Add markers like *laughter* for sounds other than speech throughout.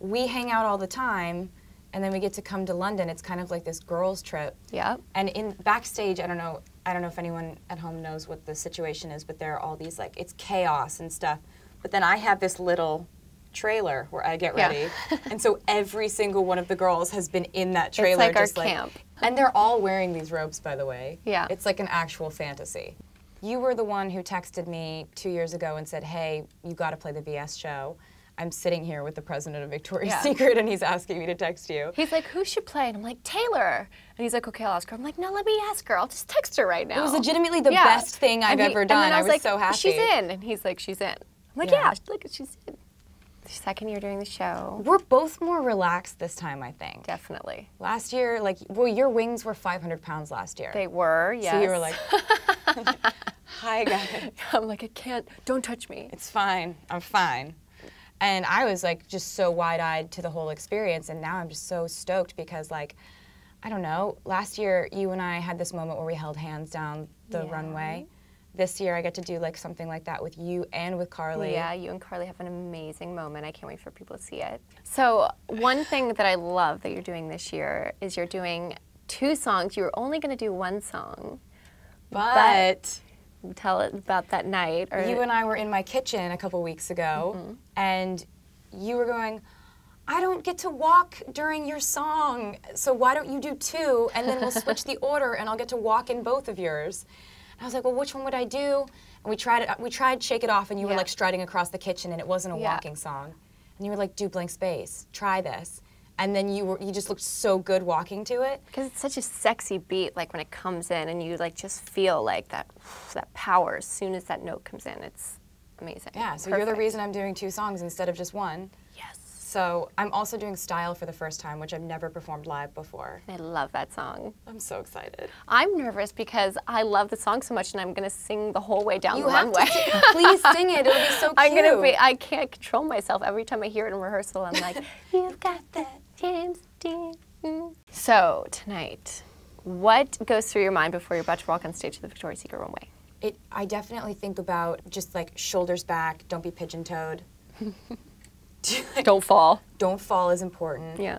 we hang out all the time, and then we get to come to London. It's kind of like this girls' trip. Yep. And in backstage, I don't know, I don't know if anyone at home knows what the situation is, but there are all these like it's chaos and stuff. But then I have this little trailer where I get Yeah. ready, *laughs* and so every single one of the girls has been in that trailer. It's like our like, camp. And they're all wearing these robes, by the way. Yeah. It's like an actual fantasy. You were the one who texted me two years ago and said, "Hey, you got to play the VS show." I'm sitting here with the president of Victoria's Yeah. Secret, and he's asking me to text you. He's like, who should play? And I'm like, Taylor. And he's like, okay, I'll ask her. I'm like, no, let me ask her. I'll just text her right now. It was legitimately the Yeah. best thing I've he- ever and then done. I was like, so happy. She's in. And he's like, she's in. I'm like, Yeah. yeah, look, she's in. Second year doing the show. We're both more relaxed this time, I think. Definitely. Last year, like, well, your wings were 500 pounds last year. They were, yes. So you were like, *laughs* *laughs* hi, guys. I'm like, I can't, don't touch me. It's fine. I'm fine. And I was like just so wide eyed to the whole experience. And now I'm just so stoked because, like, I don't know, last year you and I had this moment where we held hands down the Yeah. runway. This year I get to do like something like that with you and with Karlie. Yeah, you and Karlie have an amazing moment. I can't wait for people to see it. So, one thing that I love that you're doing this year is you're doing two songs. You were only going to do one song. But Tell it about that night. Or you and I were in my kitchen a couple weeks ago, Mm-hmm. and you were going, I don't get to walk during your song, so why don't you do two, and then we'll switch the *laughs* order, and I'll get to walk in both of yours. And I was like, well, which one would I do? And we tried it. We tried Shake It Off, and you were like striding across the kitchen, and it wasn't a Yeah. walking song. And you were like, do blank space, try this. And then you were, you just looked so good walking to it. because it's such a sexy beat like when it comes in and you like just feel like that that power as soon as that note comes in it's amazing Yeah, so you're the reason I'm doing two songs instead of just one. yes So I'm also doing Style for the first time, which I've never performed live before. i love that song I'm so excited. i'm nervous because i love the song so much and i'm going to sing the whole way down You the runway sing, please sing it. It'll be so *laughs* cute. i'm going to be i can't control myself every time i hear it in rehearsal i'm like *laughs* you've got that mm." so tonight what goes through your mind before you're about to walk on stage to the victoria's secret runway It, I definitely think about just like shoulders back, don't be pigeon toed. *laughs* *laughs* don't fall don't fall is important. yeah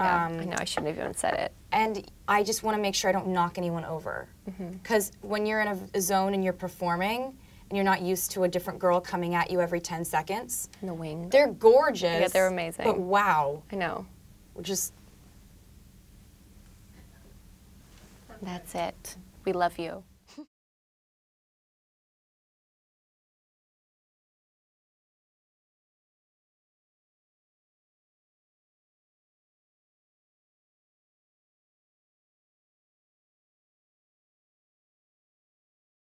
Yeah, Um, I know I shouldn't have even said it. And I just want to make sure I don't knock anyone over. Mm-hmm. Because when you're in a, a zone and you're performing and you're not used to a different girl coming at you every 10 seconds, In the wing. they're gorgeous. Yeah, they're amazing. But wow, I know. just That's it. We love you.